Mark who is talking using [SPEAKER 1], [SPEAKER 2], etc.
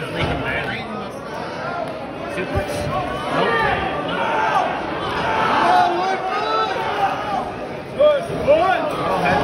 [SPEAKER 1] we play him badly? Suplex? Nope. Oh, one, one.